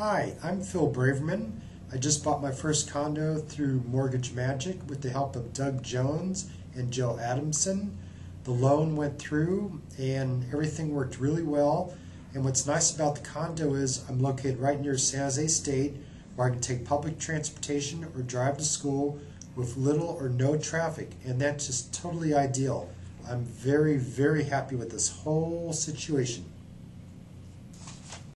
Hi, I'm Phil Braverman. I just bought my first condo through Mortgage Magic with the help of Doug Jones and Joe Adamson. The loan went through and everything worked really well. And what's nice about the condo is I'm located right near San Jose State where I can take public transportation or drive to school with little or no traffic. And that's just totally ideal. I'm very, very happy with this whole situation.